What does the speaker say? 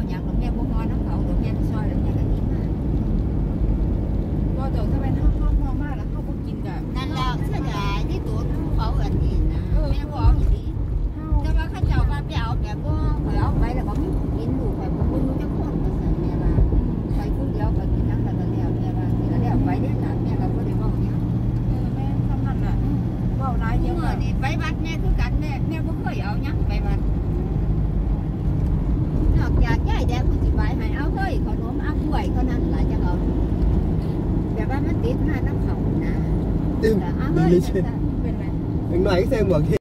บ่อย่างแม่บ่ฮอน้ำเขาหลงแม่ซอยแล้วแม่ก็กินมาก็เดี๋ยวถ้าเป็นห้องห้องห้องมากแล้วเขาก็กินกับนั่นแหล้วเสียดายที่ตัวเขาอันนี้นะแม่บ่เอาอย่างนี้ข้าวแต่ว่าข้าเจ้าว่าไปเอาแบบบ่ข่อยเอาไปแล้วก็มีกินลูกข่อยบ่รู้จักคนว่าซั่นแม่ว่าข่อยผู้เดียวข่อยกินทั้งแต่ละแล้วแม่ว่าสิละแล้วไปเด้อล่ะแม่ก็บ่ได้เว้าหยังเออแม่ทำนั่นน่ะเบาร้ายเยเมื่อะอนี่ไปวัดแม่คือกันแม่แม่บ่เคยเอาหยังไปวัดนอกจากยายแดงผู้สิบายให้เอาเฮ้ยขนมเอากล้วยเท่านั้นล่ะจังเอาแบบ ว่ามันติดมา